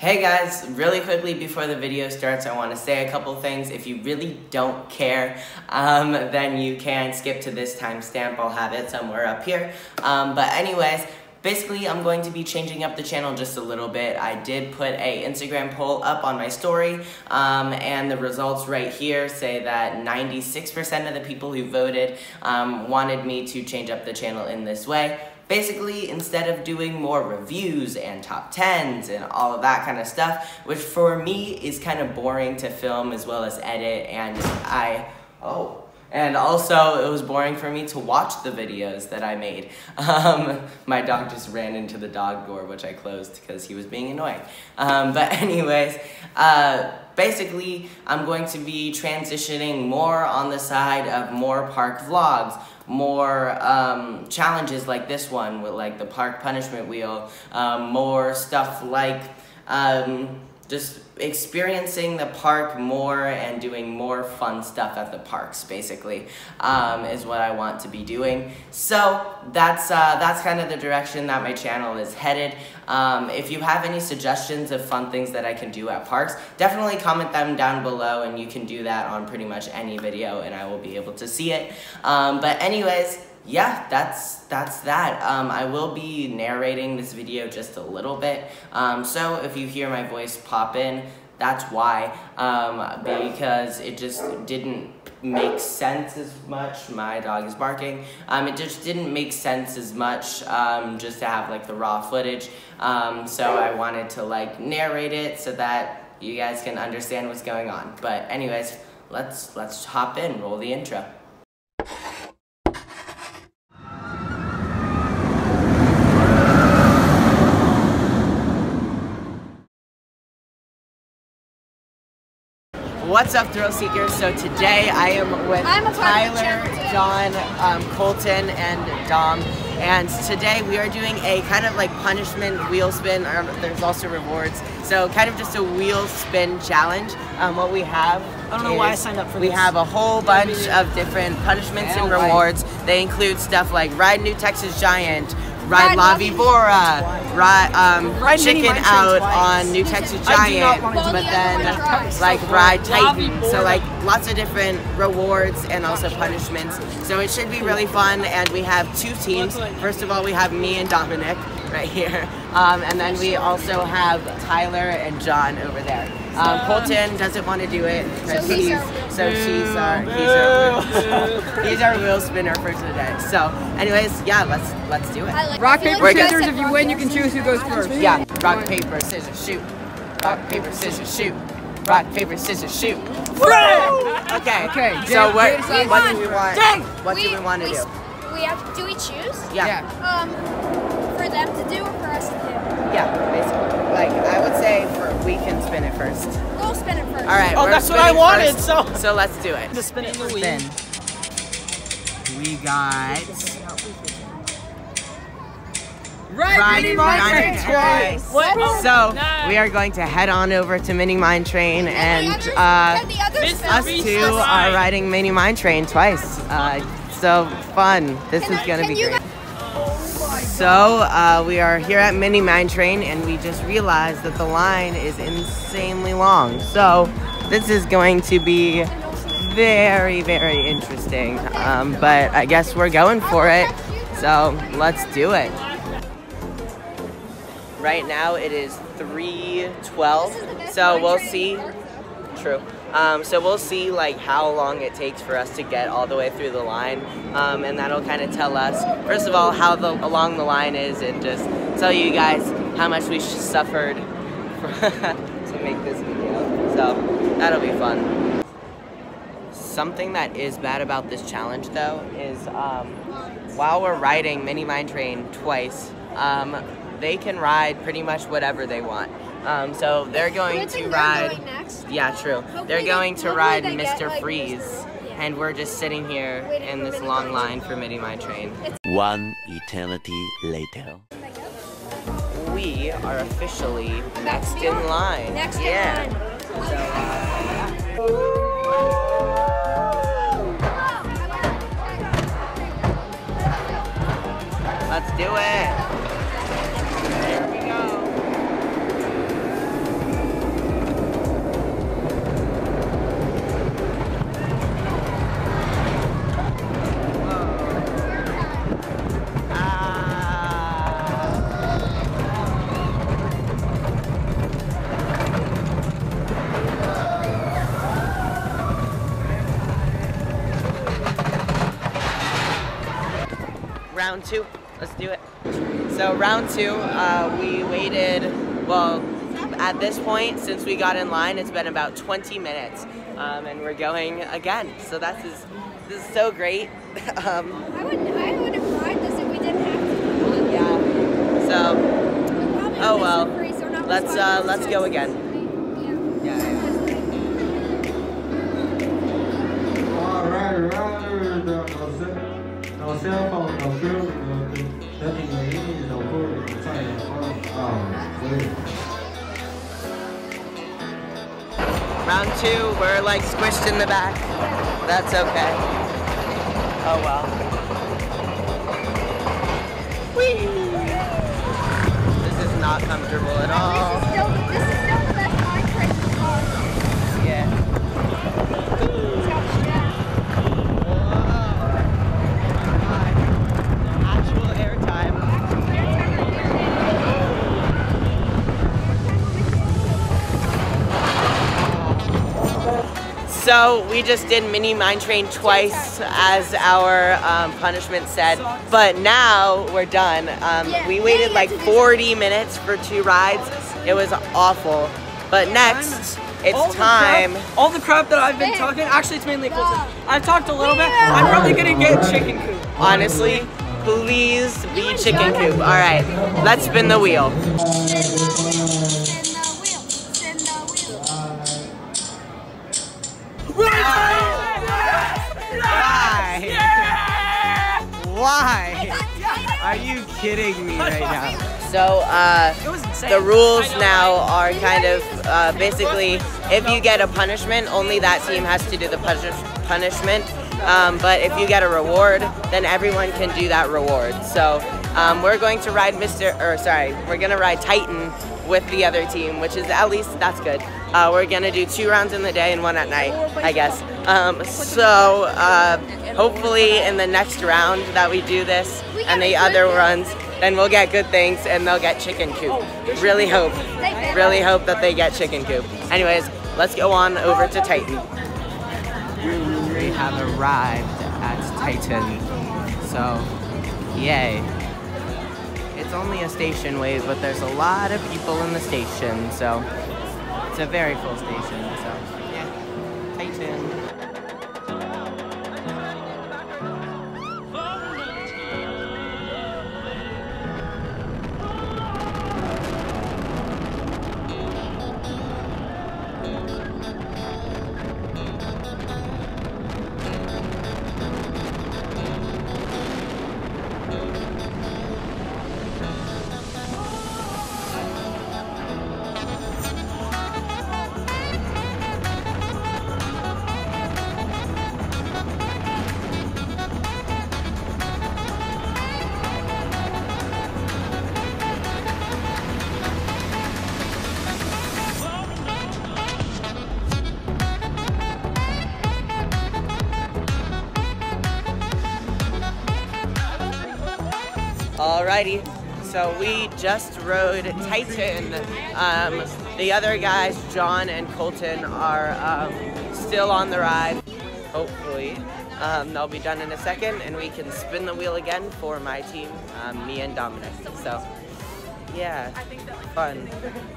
Hey guys, really quickly before the video starts, I want to say a couple things. If you really don't care, um, then you can skip to this timestamp. I'll have it somewhere up here. Um, but anyways, basically I'm going to be changing up the channel just a little bit. I did put a Instagram poll up on my story, um, and the results right here say that 96% of the people who voted um, wanted me to change up the channel in this way. Basically, instead of doing more reviews and top 10s and all of that kind of stuff, which for me is kind of boring to film as well as edit, and I, oh, and also, it was boring for me to watch the videos that I made. Um, my dog just ran into the dog door, which I closed because he was being annoying. Um, but anyways, uh, basically, I'm going to be transitioning more on the side of more park vlogs, more um, challenges like this one with like the park punishment wheel, um, more stuff like um, just experiencing the park more and doing more fun stuff at the parks basically um, is what I want to be doing. So that's uh, that's kind of the direction that my channel is headed. Um, if you have any suggestions of fun things that I can do at parks definitely comment them down below and you can do that on pretty much any video and I will be able to see it. Um, but anyways yeah, that's that's that. Um, I will be narrating this video just a little bit. Um, so if you hear my voice pop in, that's why. Um, because it just didn't make sense as much. My dog is barking. Um, it just didn't make sense as much um, just to have like the raw footage. Um, so I wanted to like narrate it so that you guys can understand what's going on. But anyways, let's let's hop in, roll the intro. What's up, thrill seekers? So today I am with Tyler, John, um, Colton, and Dom. And today we are doing a kind of like punishment wheel spin. There's also rewards. So kind of just a wheel spin challenge. Um, what we have I don't know why I signed up for we this. have a whole bunch of different punishments and rewards. They include stuff like Ride New Texas Giant, Ride La Vibora, ride, um, Ride Chicken out on New Texas I do not Giant, but then like Ride Titan. So like lots of different rewards and also punishments. So it should be really fun. And we have two teams. First of all, we have me and Dominic right here, um, and then we also have Tyler and John over there. Um, Colton doesn't want to do it because So he's he's our so she's our he's our he's our wheel spinner for today. So, anyways, yeah, let's let's do it. Rock, paper, We're scissors. If you win, you can choose who goes first. Yeah, rock paper scissors shoot. Rock paper scissors shoot. Rock paper scissors shoot. Okay. Okay, So what Jay what decides do we want? Dang! What do we want to we, do? We have do we choose? Yeah. Um, for them to do or for us to do? Yeah, basically. Like I would say for we can spin it first. We'll spin it first. All right. Oh, that's what I wanted, first, so- so let's do it. Just spin it for Spin. We got Right, Ride Mini Mine Mine Train Train twice. What? So Nice. we are going to head on over to Mini Mine Train, and the others, uh, and the others Miss spin. us two are riding Mini Mine Train twice. Uh, so fun! This Can is I- gonna be you great. So uh, we are here at Mini Mine Train, and we just realized that the line is insanely long. So this is going to be very, very interesting. Um, but I guess we're going for it. So let's do it. Right now it is 3:12. So we'll see. True. Um, so we'll see like how long it takes for us to get all the way through the line, um, and that'll kind of tell us, first of all, how the along the line is, and just tell you guys how much we suffered to make this video. So that'll be fun. Something that is bad about this challenge, though, is um, while we're riding Mini Mine Train twice, um, they can ride pretty much whatever they want. Um, so they're going to ride. going next. Yeah, true. Hopefully They're they- going to ride they get, Mr. like, Freeze, Yeah. and we're just sitting here Waiting in this long line for Mini Mine Train. One eternity later. We are officially next in line. Next in yeah. line. Let's do it. Round two. Let's do it. So round two, uh, we waited. Well, at this point, since we got in line, it's been about 20 minutes, um, and we're going again. So that's is this is so great. um, I would I would have tried this if we didn't have to. yeah. So We Oh, well. free, so not Let's, uh, let's go it. again. Yeah. yeah. Alright, rider, the đầu xe phòng đầu tư gia Round two, we're like squished in the back. That's okay. Oh well. Whee! This is not comfortable at all. So we just did mini mine train twice, as our um, punishment said. But now we're done. Um, we waited like have to do 40 minutes for two rides. It was awful. But next, it's all time. Crap, all the crap that I've been talking, actually it's mainly Colton. I've talked a little bit. I'm probably gonna get chicken coop. Honestly, please be chicken coop. All right, let's spin the wheel. Spin the wheel. Why? Why? Are you kidding me right now? So, uh, It was insane. the rules now are kind of uh, basically if you get a punishment, only that team has to do the punish- punishment. Um, but if you get a reward, then everyone can do that reward. So um, we're going to ride Mr. or sorry, we're gonna ride Titan with the other team, which is at least that's good. Uh, we're gonna do two rounds in the day and one at night, I guess. Um, so uh, hopefully in the next round that we do this and the other runs, then we'll get good things and they'll get chicken coop. Really hope, really hope that they get chicken coop. Anyways, let's go on over to Titan. We have arrived at Titan, so yay. It's only a station wave, but there's a lot of people in the station, so it's a very full station, Alrighty, so we just rode Titan. Um, the other guys, John and Colton, are um, still on the ride, hopefully. Um, they'll be done in a second, and we can spin the wheel again for my team, um, me and Dominic. So, yeah, fun.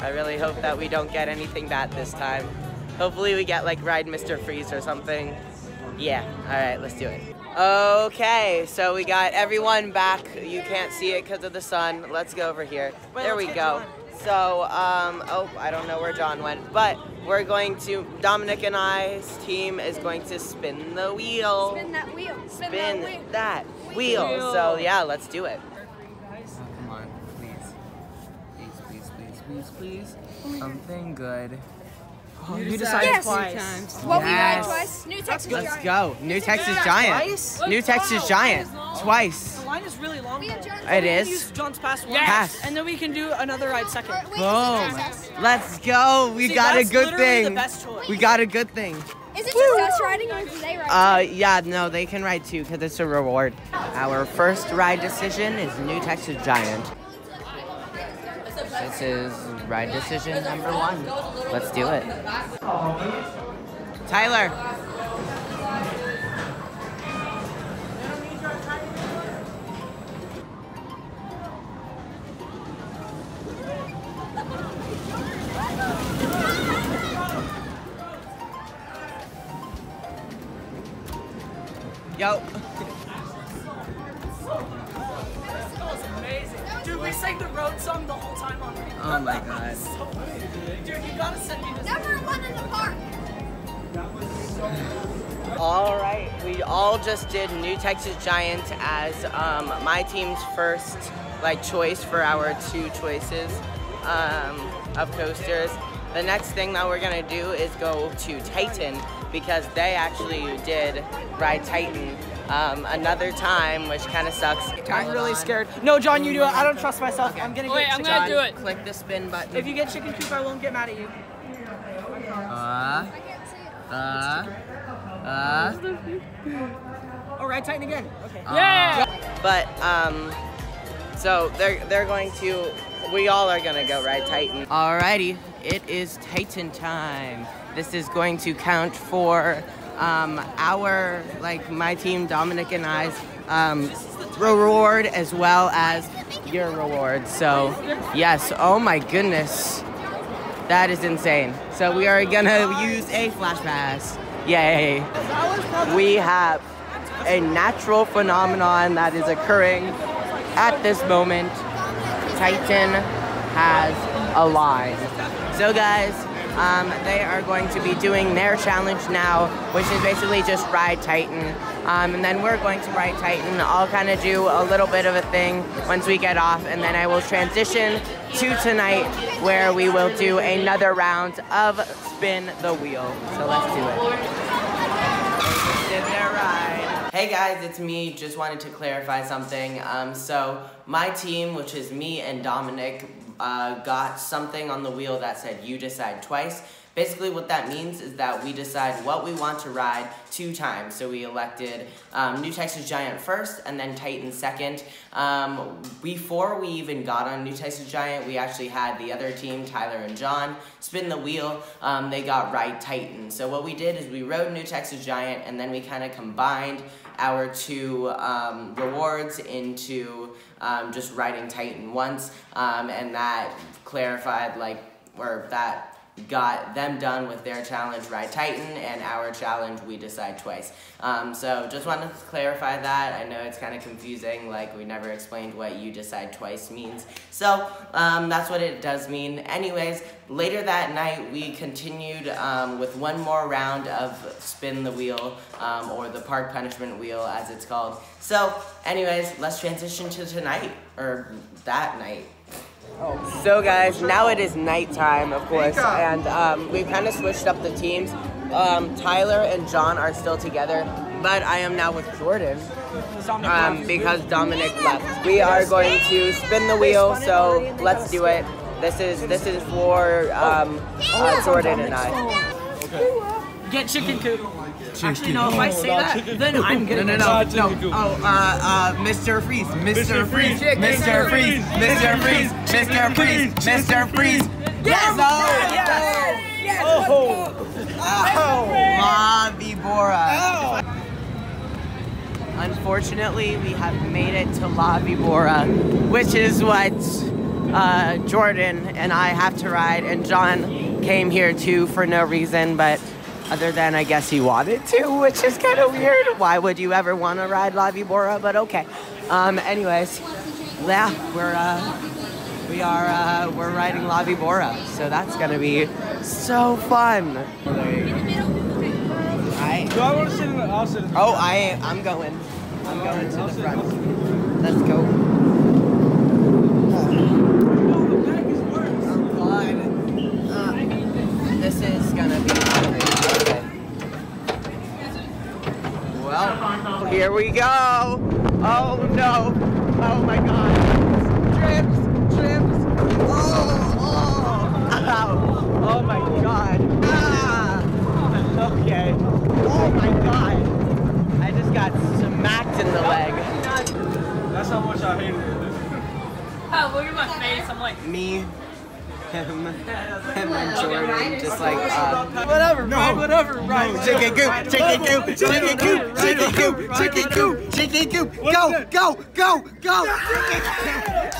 I really hope that we don't get anything bad this time. Hopefully, we get like Ride Mr. Freeze or something. Yeah, alright, let's do it. Okay, so we got everyone back. You can't see it because of the sun. Let's go over here. Wait, there we go. John. So, um, oh, I don't know where John went, but we're going to, Dominic and I's team is going to spin the wheel. Spin that wheel. Spin, Spin that wheel. that wheel. Wheel. So, yeah, let's do it. Come on, please. Please, please, please, please, please. Something good. You decided Yes. twice. What we ride Yes. twice? New Texas Let's Giant. go. New Texas Giant. Twice? New Texas Giant. Twice. The line is really long. We have John's It We can is. use John's pass once, Yes. and then we can do another ride second. Wait, Boom. Let's go. We See, got a good thing. The best choice. We got a good thing. is it just us riding or do they ride? Uh, yeah, no, they can ride too because it's a reward. Our first ride decision is New Texas Giant. This is ride decision number one. Let's do it. Tyler. Yo. sang the road song the whole time on radio. Oh my god. Dude, you gotta send me this. Never run in the park. All right, we all just did New Texas Giant as um, my team's first like choice for our two choices um, of coasters. The next thing that we're gonna do is go to Titan because they actually did ride Titan um, another time, which kind of sucks. I'm really scared. No, John, you do it. I don't trust myself. I'm gonna Wait, get I'm gonna do it. Click the spin button. If you get chicken coop, I won't get mad at you. uh, I can't see it. uh, uh. Oh, right, Titan again. Okay. Yeah! But um, so they're they're going to. We all are gonna go ride Titan. Alrighty, it is Titan time. This is going to count for um, our like my team, Dominic and I's um, reward as well as your reward. So yes, oh my goodness, that is insane. So we are gonna use a flash pass. Yay! We have a natural phenomenon that is occurring at this moment. Titan has a line. So guys, um, they are going to be doing their challenge now, which is basically just ride Titan. Um, and then we're going to ride Titan. I'll kind of do a little bit of a thing once we get off, and then I will transition to tonight where we will do another round of spin the wheel. So let's do it. Hey guys, it's me. Just wanted to clarify something. Um, so my team, which is me and Dominic, uh, got something on the wheel that said "You decide twice." Basically, what that means is that we decide what we want to ride two times. So we elected um, New Texas Giant first, and then Titan second. Um, before we even got on New Texas Giant, we actually had the other team, Tyler and John, spin the wheel. Um, they got ride Titan. So what we did is we rode New Texas Giant, and then we kind of combined our two um, rewards into um, just riding Titan once, um, and that clarified like or that got them done with their challenge ride titan and our challenge we decide twice. Um, so just wanted to clarify that. I know it's kind of confusing like we never explained what you decide twice means. So um, that's what it does mean. Anyways later that night we continued um, with one more round of spin the wheel um, or the park punishment wheel as it's called. So anyways let's transition to tonight or that night so guys, now it is nighttime, of course, and um, we've kind of switched up the teams. Um, Tyler and John are still together, but I am now with Jordan um, because Dominic left. We are going to spin the wheel, so let's do it. This is this is for um, uh, Jordan and I. Get chicken coop. Actually, no, if I say that, then I'm gonna no, no, no, no. Oh, uh, uh, Mr. Freeze, Mr. Freeze, Mr. Freeze, Mr. Freeze, Mr. Freeze, Mr. Freeze. Yes! Yes! Oh! Oh! La Vibora. Unfortunately, we have made it to La Vibora, which is what uh, Jordan and I have to ride, and John came here too for no reason, but other than I guess he wanted to, which is kind of weird. Why would you ever want to ride La Vibora? But okay. Um, anyways, yeah, we're uh, we are uh, we're riding La Vibora, so that's gonna be so fun. I, Do I want to sit in the? I'll sit in the. oh, I I'm going. I'm going to the front. Let's go. Oh God. Uh, this is gonna be crazy. Okay. Well, here we go. Oh no. Oh my God. Trips, trips. Oh, oh. Ow. Oh my God. Ah. Okay. Oh my God. I just got smacked in the leg. That's how much I hate it. Oh, look at my face. I'm like, Me, him, him and Jordan just like, uh, Whatever, no. whatever, right? Chicken coop, chicken coop, chicken coop, chicken coop, chicken coop, chicken coop, go, go, go, go,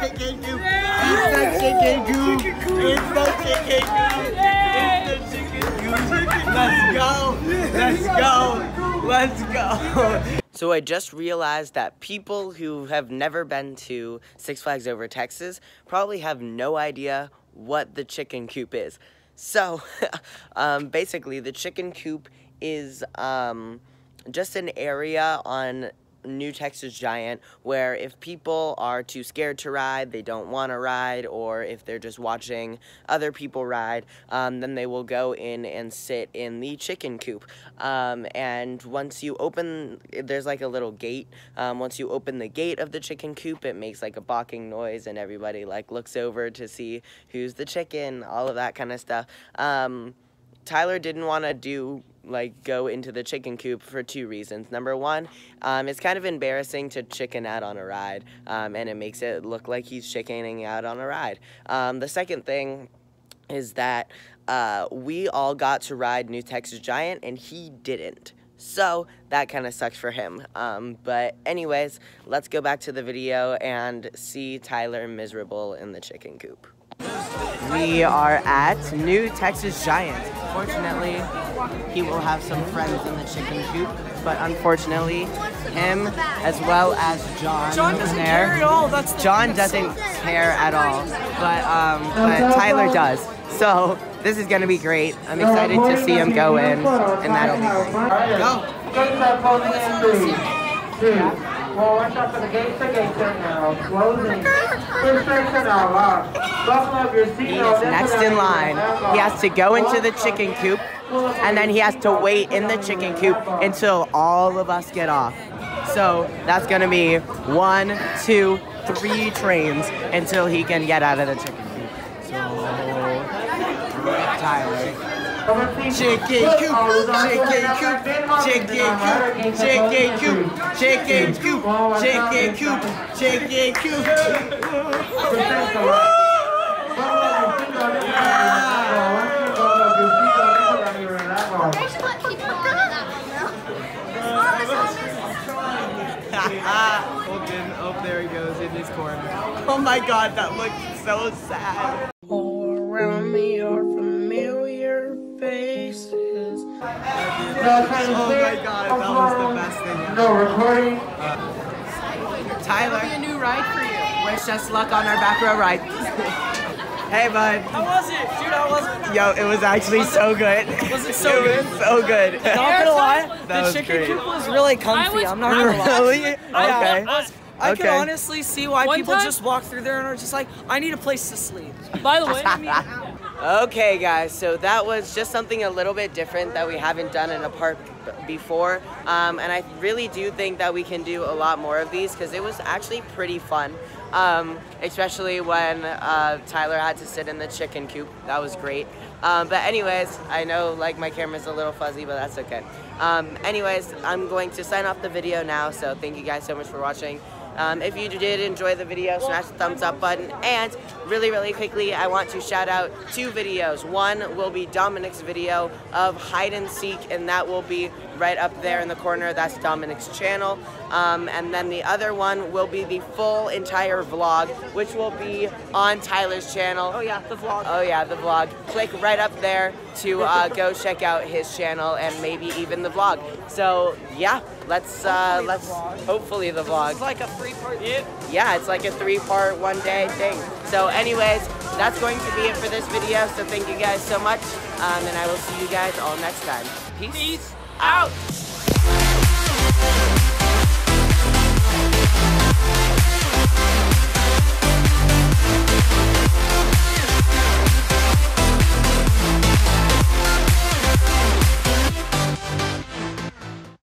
chicken coop, it's the chicken coop, it's the chicken coop, it's the chicken coop, let's go, let's go, let's go. So I just realized that people who have never been to Six Flags Over Texas probably have no idea what the chicken coop is. So um, basically, the chicken coop is um, just an area on New Texas Giant where if people are too scared to ride, they don't want to ride, or if they're just watching other people ride, um, then they will go in and sit in the chicken coop. Um, and once you open, there's like a little gate. Um, once you open the gate of the chicken coop, it makes like a barking noise, and everybody like looks over to see who's the chicken, all of that kind of stuff. Um, Tyler didn't want to do like go into the chicken coop for two reasons. Number one, um, it's kind of embarrassing to chicken out on a ride, um, and it makes it look like he's chickening out on a ride. Um, the second thing is that uh, we all got to ride New Texas Giant, and he didn't. So that kind of sucks for him. Um, but anyways, let's go back to the video and see Tyler miserable in the chicken coop. We are at New Texas Giant. Fortunately, he will have some friends in the chicken coop, but unfortunately, him as well as John, John doesn't there. care at all. That's John doesn't care at all, but um, but Tyler does. So this is gonna be great. I'm excited to see him go in, and that'll be great. Go. Gates are closing in three, two. Well, watch out for the gates. The gates are now closing. Restriction are locked. Buckle up your He is next in line. He has to go into the chicken coop, and then he has to wait in the chicken coop until all of us get off. So that's gonna be one, two, three trains until he can get out of the chicken coop. So, Tyler. Coop. They should let people on that one, Colton, oh, there he goes in his corner. Oh my god, that looked so sad. All around me are my god, that was the best thing ever. No recording. Tyler, a new ride for you. wish us luck on our back row ride. hey, bud. How was it? Dude, how was it? Yo, it was actually so good. Was it so it was so good. Not gonna lie, the was chicken great. coop was really comfy. was- I'm not gonna lie. Really? I, Okay. I, I can Okay. honestly see why One people time- just walk through there and are just like, I need a place to sleep. By the way, I mean, Okay, guys, so that was just something a little bit different that we haven't done in a park before. Um, and I really do think that we can do a lot more of these because it was actually pretty fun. Um, especially when uh, Tyler had to sit in the chicken coop. That was great. Um, but, anyways, I know like my camera's a little fuzzy, but that's okay. Um, anyways, I'm going to sign off the video now, so thank you guys so much for watching. Um, if you did enjoy the video, smash the thumbs up button. And really, really quickly, I want to shout out two videos. One will be Dominic's video of hide and seek, and that will be right up there in the corner. That's Dominic's channel. Um, and then the other one will be the full entire vlog, which will be on Tyler's channel. Oh yeah, the vlog. Oh yeah, the vlog. Click right up there to uh, go check out his channel and maybe even the vlog. So yeah, let's uh, Hopefully the let's vlog. hopefully the vlog. It's like a three part. Yeah. Yeah, it's like a three-part, one-day thing. So, anyways, that's going to be it for this video. So thank you guys so much, um, and I will see you guys all next time. Peace, peace out.